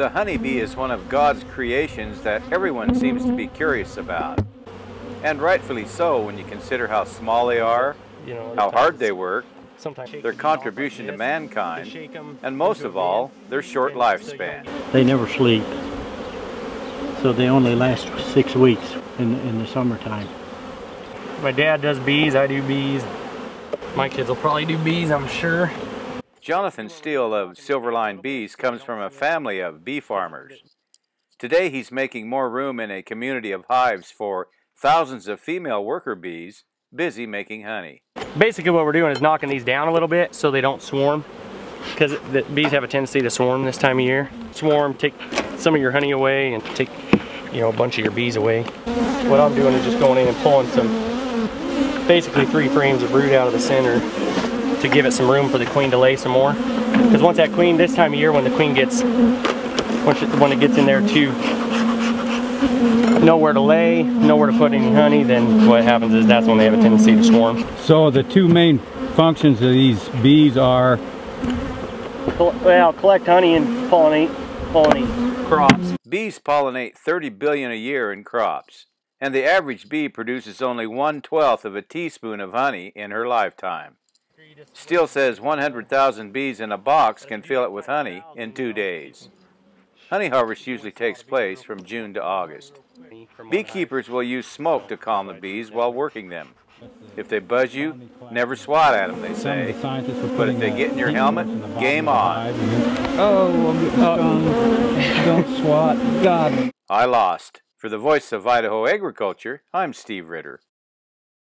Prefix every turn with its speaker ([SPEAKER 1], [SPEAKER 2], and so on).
[SPEAKER 1] The honeybee is one of God's creations that everyone seems to be curious about. And rightfully so when you consider how small they are,
[SPEAKER 2] You know,
[SPEAKER 1] how hard they work,
[SPEAKER 2] sometimes
[SPEAKER 1] their
[SPEAKER 2] the bees off like
[SPEAKER 1] contribution to mankind,
[SPEAKER 2] to shake 'em
[SPEAKER 1] and most of all, their short
[SPEAKER 2] And so you
[SPEAKER 1] lifespan.
[SPEAKER 3] They never sleep. So they only last six weeks in, in the summertime.
[SPEAKER 2] My dad does bees, I do bees. My kids will probably do bees, I'm sure.
[SPEAKER 1] Jonathan Steele of Silverline Bees comes from a family of bee farmers. Today he's making more room in a community of hives for thousands of female worker bees busy making honey.
[SPEAKER 2] Basically what we're doing is knocking these down a little bit so they don't swarm. Because the bees have a tendency to swarm this time of year. Swarm, take some of your honey away and take you know, a bunch of your bees away. What I'm doing is just going in and pulling some, basically three frames of brood out of the center to give it some room for the queen to lay some more. Because once that queen, this time of year when the queen gets, once it, when it gets in there to nowhere to lay, nowhere to put any honey, then what happens is that's when they have a tendency to swarm.
[SPEAKER 4] So the two main functions of these bees are
[SPEAKER 2] Well, collect honey and pollinate, pollinate crops.
[SPEAKER 1] Bees pollinate 30 billion a year in crops, and the average bee produces only one twelfth of a teaspoon of honey in her lifetime. Steele says 100,000 bees in a box can fill it with honey in two days. Honey harvest usually takes place from June to August. Beekeepers will use smoke to calm the bees while working them. If they buzz you, never swat at them, they say.
[SPEAKER 4] the scientists were
[SPEAKER 1] But if they
[SPEAKER 4] uh,
[SPEAKER 1] get in your helmet,
[SPEAKER 4] notes in the bottom
[SPEAKER 1] game on.
[SPEAKER 4] hive and then, oh, I'm getting stung. Don't swat. God.
[SPEAKER 1] I lost. For the voice of Idaho Agriculture, I'm Steve Ritter.